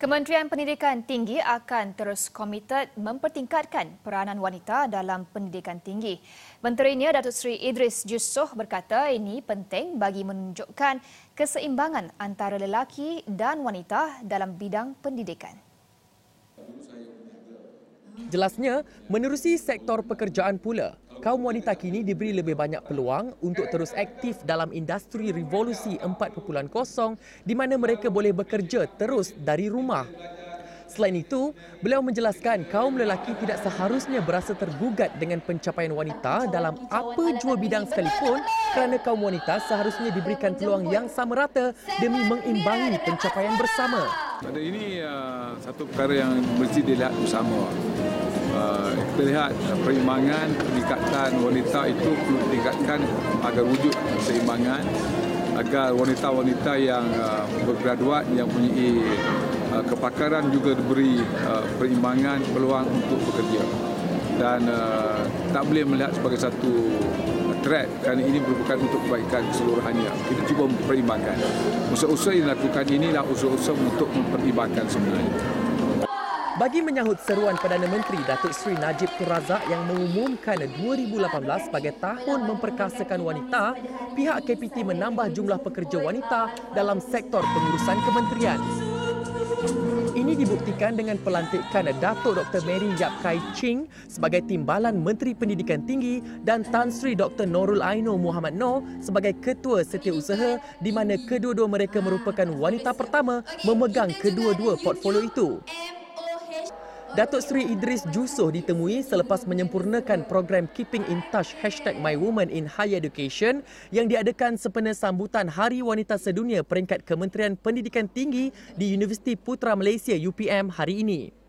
Kementerian Pendidikan Tinggi akan terus komited mempertingkatkan peranan wanita dalam pendidikan tinggi. Menterinya Datuk Seri Idris Jusoh berkata ini penting bagi menunjukkan keseimbangan antara lelaki dan wanita dalam bidang pendidikan. Jelasnya, menerusi sektor pekerjaan pula, kaum wanita kini diberi lebih banyak peluang untuk terus aktif dalam industri revolusi 4.0 di mana mereka boleh bekerja terus dari rumah. Selain itu, beliau menjelaskan kaum lelaki tidak seharusnya berasa tergugat dengan pencapaian wanita dalam apa jua bidang sekalipun kerana kaum wanita seharusnya diberikan peluang yang sama rata demi mengimbangi pencapaian bersama. Pada ini uh, satu perkara yang mesti dilihat bersama. Uh, kita lihat perimbangan peningkatan wanita itu perlu ditingkatkan agar wujud keseimbangan agar wanita-wanita yang uh, bergraduat yang punya uh, kepakaran juga diberi uh, perimbangan peluang untuk bekerja dan uh, tak boleh melihat sebagai satu threat kerana ini merupakan untuk kebaikan keseluruhannya. Kita cuba memperimbangkan. Usaha-usaha yang dilakukan inilah usaha-usaha untuk memperimbangkan sebenarnya. Bagi menyahut seruan Perdana Menteri Datuk Seri Najib Tun Razak yang mengumumkan 2018 sebagai tahun memperkasakan wanita, pihak KPT menambah jumlah pekerja wanita dalam sektor pengurusan kementerian. Ini dibuktikan dengan pelantikan Datuk Dr. Mary Yap Kai Ching sebagai Timbalan Menteri Pendidikan Tinggi dan Tan Sri Dr. Norul Aino Muhammad Noor sebagai Ketua Setiausaha di mana kedua-dua mereka merupakan wanita pertama memegang kedua-dua portfolio itu. Datuk Seri Idris Jusoh ditemui selepas menyempurnakan program Keeping in Touch Hashtag My Woman in Higher Education yang diadakan sempena sambutan Hari Wanita Sedunia peringkat Kementerian Pendidikan Tinggi di Universiti Putra Malaysia UPM hari ini.